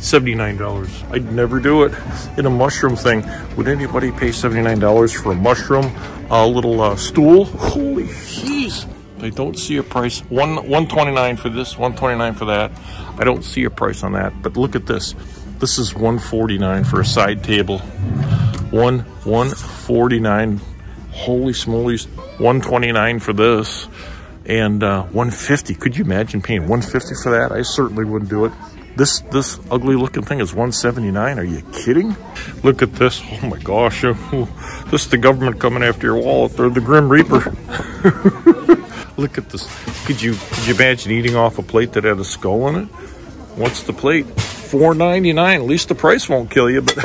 $79. I'd never do it in a mushroom thing. Would anybody pay $79 for a mushroom, a little uh, stool? Holy jeez. I don't see a price. One 129 for this, 129 for that. I don't see a price on that, but look at this. This is 149 for a side table. One 149. Holy smolies. 129 for this and uh, 150. Could you imagine paying 150 for that? I certainly wouldn't do it. This this ugly looking thing is 179. Are you kidding? Look at this. Oh my gosh. This is the government coming after your wallet. They're the Grim Reaper. Look at this. Could you could you imagine eating off a plate that had a skull in it? What's the plate? 4.99. At least the price won't kill you, but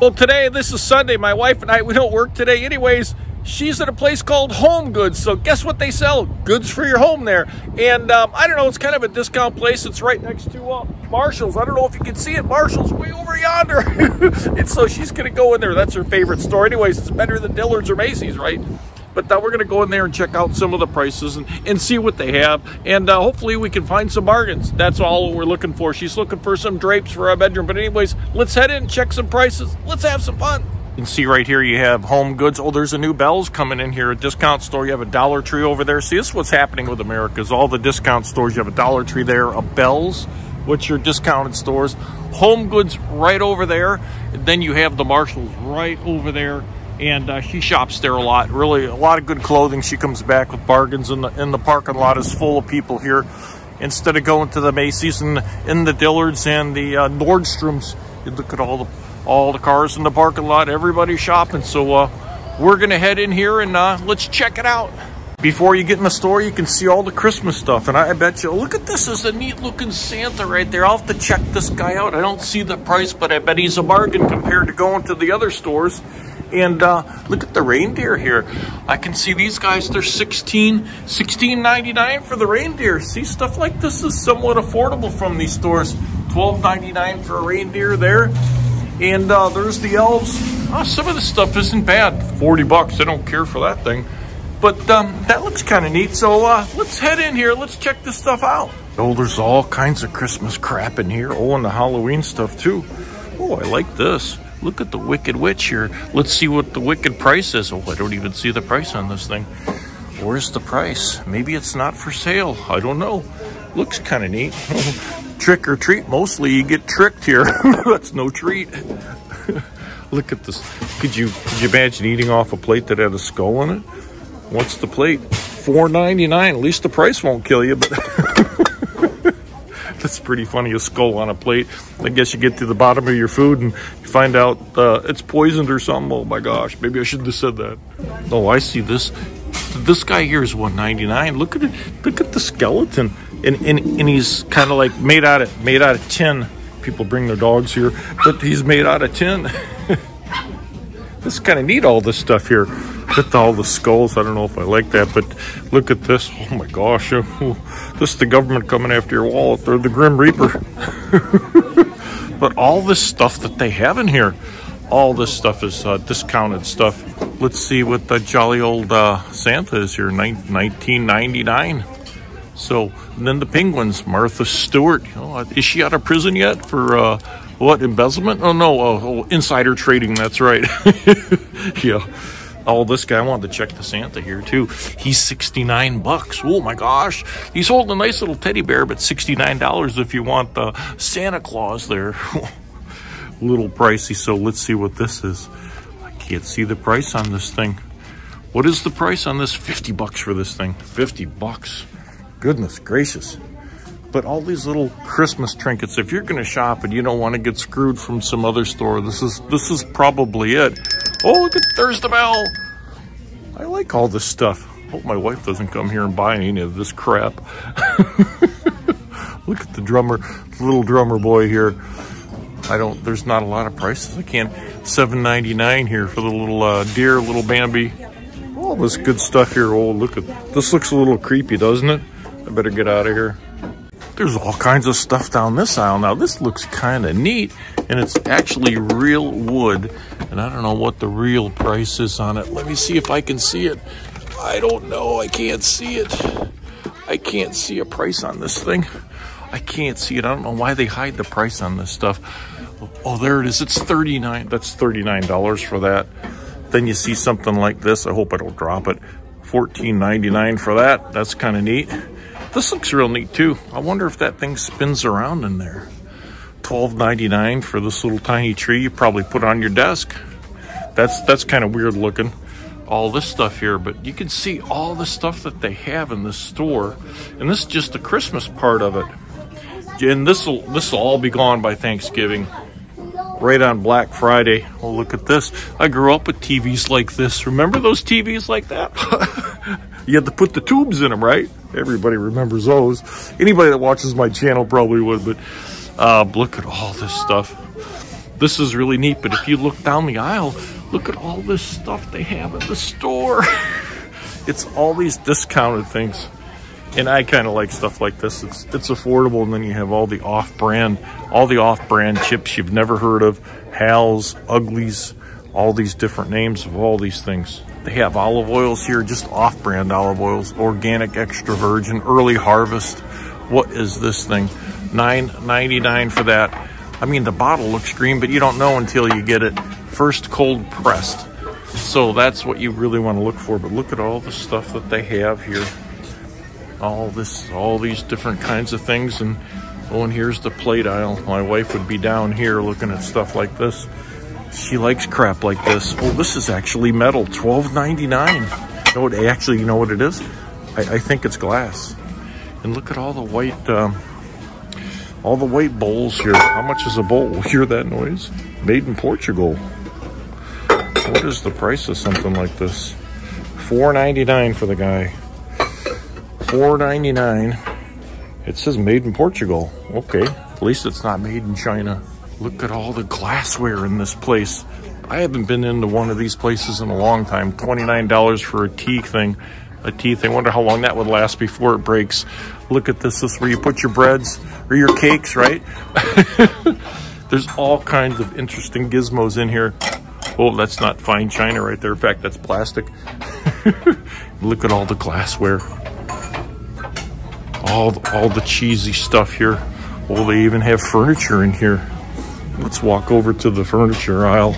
Well, today this is Sunday. My wife and I we don't work today anyways she's at a place called Home Goods. So guess what they sell? Goods for your home there. And um, I don't know, it's kind of a discount place. It's right next to uh, Marshall's. I don't know if you can see it. Marshall's way over yonder. and so she's going to go in there. That's her favorite store. Anyways, it's better than Dillard's or Macy's, right? But uh, we're going to go in there and check out some of the prices and, and see what they have. And uh, hopefully we can find some bargains. That's all we're looking for. She's looking for some drapes for our bedroom. But anyways, let's head in, check some prices. Let's have some fun. You can see right here you have home goods. Oh, there's a new Bealls coming in here, a discount store. You have a Dollar Tree over there. See, this is what's happening with America is all the discount stores. You have a Dollar Tree there, a Bealls, which are discounted stores. Home goods right over there. And then you have the Marshalls right over there. And uh, she shops there a lot. Really, a lot of good clothing. She comes back with bargains. In the, in the parking lot is full of people here. Instead of going to the Macy's and in the Dillards and the uh, Nordstroms, you look at all the all the cars in the parking lot, everybody's shopping. So uh, we're gonna head in here and uh, let's check it out. Before you get in the store, you can see all the Christmas stuff. And I, bet you, look at this, is a neat looking Santa right there. I'll have to check this guy out. I don't see the price, but I bet he's a bargain compared to going to the other stores. And uh, look at the reindeer here. I can see these guys, they're 16, 16.99 for the reindeer. See, stuff like this is somewhat affordable from these stores. 12.99 for a reindeer there. And uh, there's the elves. Oh, some of the stuff isn't bad. 40 bucks, I don't care for that thing. But um, that looks kind of neat. So uh, let's head in here. Let's check this stuff out. Oh, there's all kinds of Christmas crap in here. Oh, and the Halloween stuff too. Oh, I like this. Look at the Wicked Witch here. Let's see what the Wicked price is. Oh, I don't even see the price on this thing. Where's the price? Maybe it's not for sale. I don't know. Looks kind of neat. Trick or treat. Mostly you get tricked here. That's no treat. Look at this. Could you, could you imagine eating off a plate that had a skull on it? What's the plate? Four ninety nine. At least the price won't kill you, but that's pretty funny. A skull on a plate. I guess you get to the bottom of your food and you find out uh, it's poisoned or something. Oh my gosh, maybe I shouldn't have said that. Oh, I see this. This guy here is 199. Look at it. Look at the skeleton and, and, and he's kind of like made out of made out of tin. People bring their dogs here, but he's made out of tin. this is kind of neat, all this stuff here. With all the skulls, I don't know if I like that, but look at this. Oh my gosh, this is the government coming after your wallet. They're the Grim Reaper. but all this stuff that they have in here, all this stuff is uh, discounted stuff. Let's see what the jolly old uh, Santa is here, 1999. So then the Penguins, Martha Stewart. Oh, is she out of prison yet for uh, what embezzlement? Oh no, oh, oh, insider trading. That's right. yeah. Oh, this guy I wanted to check the Santa here too. He's 69 bucks. Oh my gosh. He's holding a nice little teddy bear, but $69 if you want the Santa Claus there. little pricey. So let's see what this is. I can't see the price on this thing. What is the price on this? 50 bucks for this thing. 50 bucks. Goodness gracious. But all these little Christmas trinkets, if you're going to shop and you don't want to get screwed from some other store, this is this is probably it. Oh, look at, there's the bell. I like all this stuff. Hope my wife doesn't come here and buy any of this crap. look at the drummer, little drummer boy here. I don't, there's not a lot of prices. I can't, 7.99 here for the little uh, deer, little Bambi. All this good stuff here. Oh, look at, this looks a little creepy, doesn't it? I better get out of here. There's all kinds of stuff down this aisle. Now, this looks kind of neat, and it's actually real wood. And I don't know what the real price is on it. Let me see if I can see it. I don't know. I can't see it. I can't see a price on this thing. I can't see it. I don't know why they hide the price on this stuff. Oh, there it is. It's 39. That's $39 for that. Then you see something like this. I hope I don't drop it. $14.99 for that. That's kind of neat. This looks real neat too. I wonder if that thing spins around in there. $12.99 for this little tiny tree you probably put on your desk. That's that's kind of weird looking. All this stuff here, but you can see all the stuff that they have in this store. And this is just the Christmas part of it. And this will this will all be gone by Thanksgiving right on Black Friday. Oh, look at this. I grew up with TVs like this. Remember those TVs like that? you had to put the tubes in them, right? Everybody remembers those. Anybody that watches my channel probably would, but uh, look at all this stuff. This is really neat, but if you look down the aisle, look at all this stuff they have at the store. it's all these discounted things. And I kind of like stuff like this. It's it's affordable, and then you have all the off-brand, all the off-brand chips you've never heard of, Hal's, Uglies, all these different names of all these things. They have olive oils here, just off-brand olive oils, organic, extra virgin, early harvest. What is this thing? $9.99 for that. I mean, the bottle looks green, but you don't know until you get it first cold pressed. So that's what you really want to look for. But look at all the stuff that they have here all this, all these different kinds of things. And oh, and here's the plate aisle. My wife would be down here looking at stuff like this. She likes crap like this. Oh, this is actually metal, twelve ninety nine. You know what, actually, you know what it is? I, I think it's glass. And look at all the white, um, all the white bowls here. How much is a bowl? Hear that noise? Made in Portugal. What is the price of something like this? Four ninety nine for the guy. $4.99. It says made in Portugal. Okay, at least it's not made in China. Look at all the glassware in this place. I haven't been into one of these places in a long time. $29 for a tea thing. A tea thing. Wonder how long that would last before it breaks. Look at this. This is where you put your breads or your cakes, right? There's all kinds of interesting gizmos in here. Oh, that's not fine china right there. In fact, that's plastic. Look at all the glassware all all the cheesy stuff here. Oh, they even have furniture in here. Let's walk over to the furniture aisle.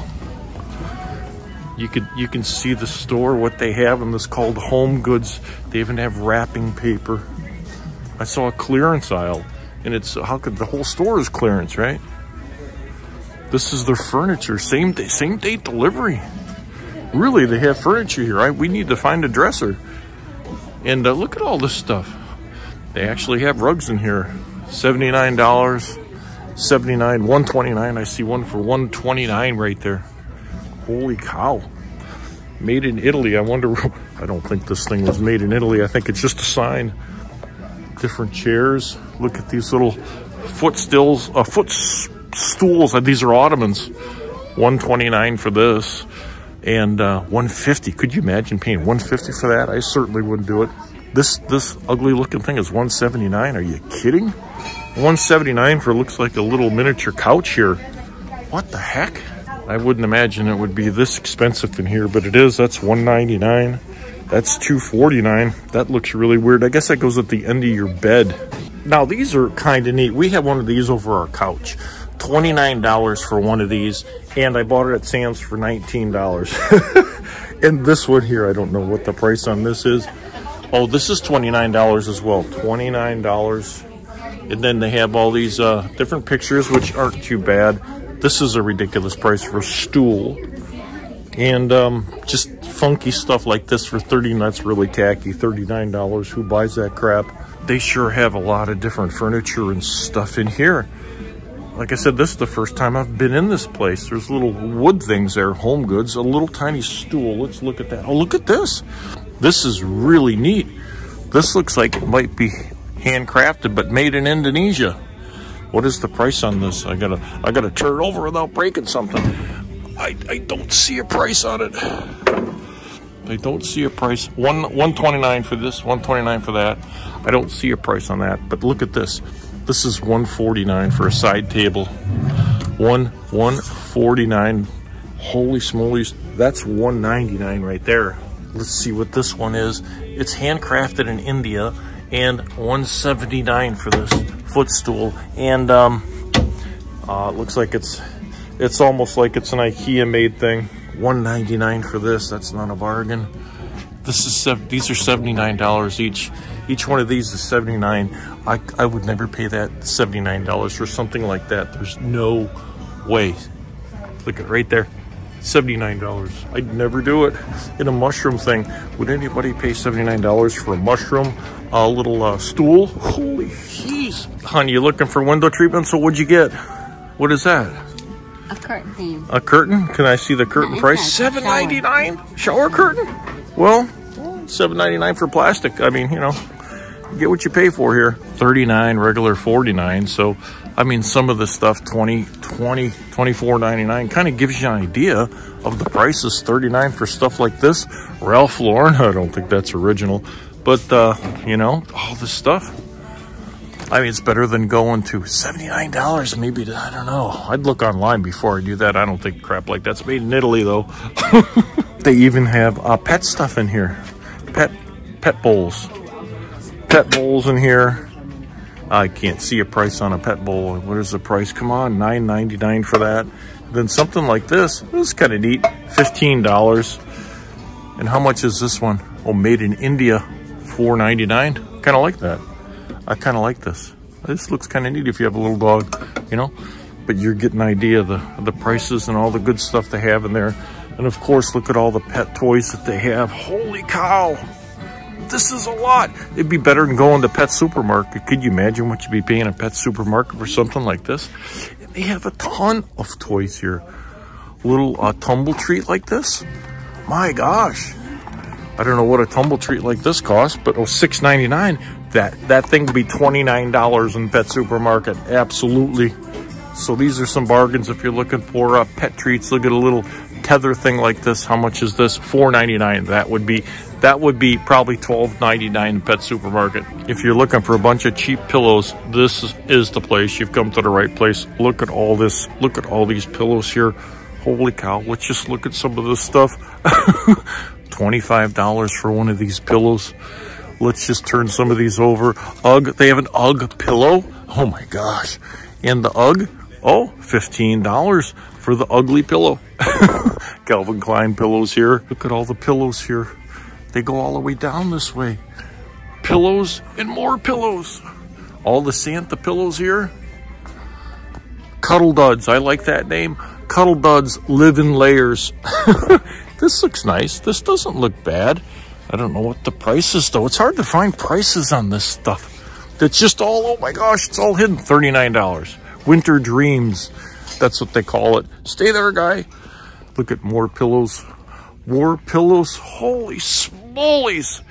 You could you can see the store what they have in this called Home Goods. They even have wrapping paper. I saw a clearance aisle, and it's how could the whole store is clearance, right? This is their furniture, same day, same day delivery. Really, they have furniture here. Right? We need to find a dresser. And uh, look at all this stuff. They actually have rugs in here. $79, 79 129 I see one for 129 right there. Holy cow. Made in Italy. I wonder, I don't think this thing was made in Italy. I think it's just a sign. Different chairs. Look at these little footstills, uh, footstools. Uh, these are ottomans. 129 for this and uh, 150. Could you imagine paying 150 for that? I certainly wouldn't do it. This this ugly looking thing is 179. Are you kidding? 179 for looks like a little miniature couch here. What the heck? I wouldn't imagine it would be this expensive in here, but it is. That's 199. That's 249. That looks really weird. I guess that goes at the end of your bed. Now these are kind of neat. We have one of these over our couch. $29 for one of these, and I bought it at Sam's for $19. and this one here, I don't know what the price on this is. Oh, this is $29 as well. $29. And then they have all these uh, different pictures, which aren't too bad. This is a ridiculous price for a stool. And um, just funky stuff like this for 30 That's really tacky. $39. Who buys that crap? They sure have a lot of different furniture and stuff in here. Like I said, this is the first time I've been in this place. There's little wood things there, home goods, a little tiny stool. Let's look at that. Oh, look at this. This is really neat. This looks like it might be handcrafted, but made in Indonesia. What is the price on this? I gotta, I gotta turn it over without breaking something. I, I don't see a price on it. I don't see a price. One, 129 for this, 129 for that. I don't see a price on that, but look at this. This is 149 for a side table. One, 149. Holy smolies, that's 199 right there. Let's see what this one is. It's handcrafted in India and 179 for this footstool. And um, uh, looks like it's it's almost like it's an IKEA made thing. 199 for this. That's not a bargain. This is these are $79 each. Each one of these is 79. I, I would never pay that $79 for something like that. There's no way. Look at right there. $79. I'd never do it. In a mushroom thing, would anybody pay $79 for a mushroom? A little uh, stool? Holy jeez. Honey, you looking for window treatment? So what'd you get? What is that? A curtain. A curtain? Can I see the curtain No, price? it's Seven not. ninety nine. Shower curtain? Well, seven ninety nine for plastic. I mean, you know, get what you pay for here. Thirty nine, regular forty nine. So, I mean, some of the stuff 20, 20, 24.99 kind of gives you an idea of the prices. Thirty nine for stuff like this. Ralph Lauren. I don't think that's original, but uh, you know, all this stuff. I mean, it's better than going to $79 maybe. To, I don't know. I'd look online before I do that. I don't think crap like that's made in Italy, though. they even have uh, pet stuff in here. Pet pet bowls. Pet bowls in here. I can't see a price on a pet bowl. What is the price? Come on, $9.99 for that. Then something like this. This is kind of neat. $15. And how much is this one? Oh, made in India. $4.99. Kind of like that. I kind of like this. This looks kind of neat if you have a little dog, you know. But you're getting an idea of the, of the prices and all the good stuff they have in there. And of course, look at all the pet toys that they have. Holy cow! This is a lot. It'd be better than going to pet supermarket. Could you imagine what you'd be paying a pet supermarket for something like this? And they have a ton of toys here. Little uh, tumble treat like this. My gosh. I don't know what a tumble treat like this costs, but oh, $6.99. That that thing would be $29 in pet supermarket. Absolutely. So these are some bargains if you're looking for uh, pet treats. Look at a little tether thing like this. How much is this? $4.99. That would be that would be probably $12.99 pet supermarket. If you're looking for a bunch of cheap pillows, this is, the place. You've come to the right place. Look at all this. Look at all these pillows here. Holy cow. Let's just look at some of this stuff. $25 for one of these pillows. Let's just turn some of these over. UGG, they have an UGG pillow. Oh my gosh. And the UGG, oh, $15 for the ugly pillow. Calvin Klein pillows here. Look at all the pillows here. They go all the way down this way. Pillows and more pillows. All the Santa pillows here. Cuddle Duds, I like that name. Cuddle Duds live in layers. this looks nice. This doesn't look bad. I don't know what the price is though. It's hard to find prices on this stuff. That's just all, oh my gosh, it's all hidden. $39. Winter Dreams. That's what they call it. Stay there, guy. Look at more pillows. More pillows. Holy smolies.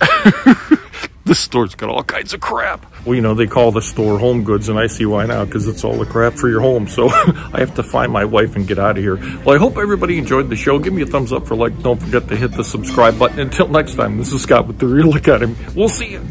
this store's got all kinds of crap. Well, you know, they call the store Home Goods, and I see why now, because it's all the crap for your home. So I have to find my wife and get out of here. Well, I hope everybody enjoyed the show. Give me a thumbs up for like. Don't forget to hit the subscribe button. Until next time, this is Scott with the Real Economy. We'll see you.